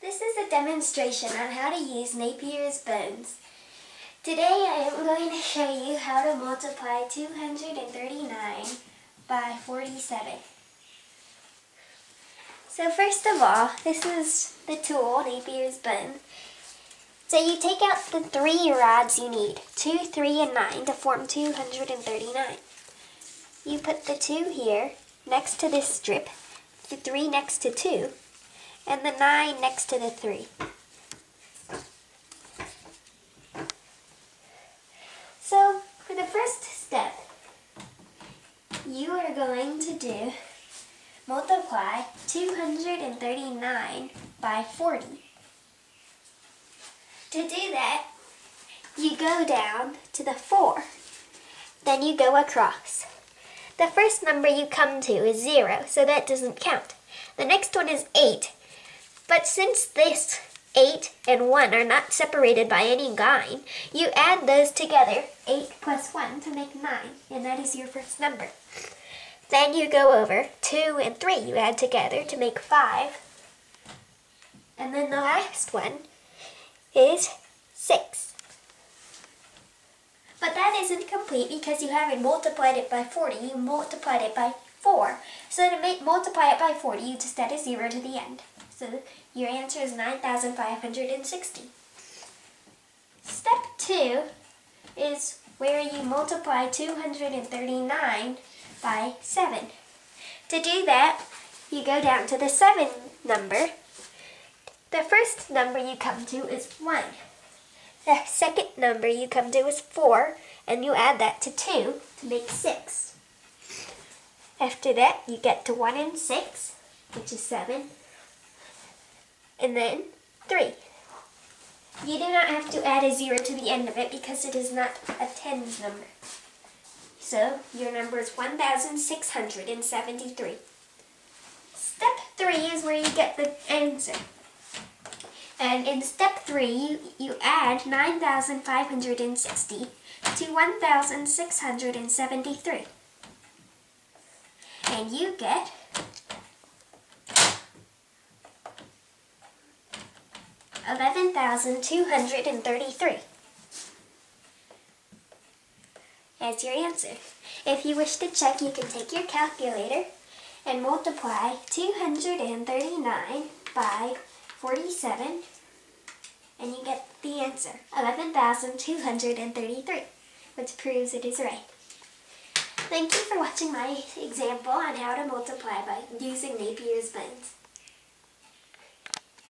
This is a demonstration on how to use Napier's bones. Today I am going to show you how to multiply 239 by 47. So first of all, this is the tool, Napier's bones. So you take out the three rods you need, 2, 3, and 9, to form 239. You put the 2 here, next to this strip, the 3 next to 2, and the 9 next to the 3. So, for the first step, you are going to do multiply 239 by 40. To do that, you go down to the 4. Then you go across. The first number you come to is 0, so that doesn't count. The next one is 8, but since this 8 and 1 are not separated by any line, you add those together, 8 plus 1, to make 9, and that is your first number. Then you go over 2 and 3 you add together to make 5. And then the last one is 6. But that isn't complete because you haven't multiplied it by 40, you multiplied it by 4. So to make, multiply it by 40, you just add a 0 to the end. So your answer is 9,560. Step 2 is where you multiply 239 by 7. To do that, you go down to the 7 number. The first number you come to is 1. The second number you come to is 4, and you add that to 2 to make 6. After that, you get to 1 and 6, which is 7, and then 3. You do not have to add a 0 to the end of it because it is not a tens number. So your number is 1,673. Step 3 is where you get the answer. And in step 3, you, you add 9,560 to 1,673. And you get 11,233 as your answer. If you wish to check, you can take your calculator and multiply 239 by 47 and you get the answer, 11,233, which proves it is right. Thank you for watching my example on how to multiply by using Napier's bones.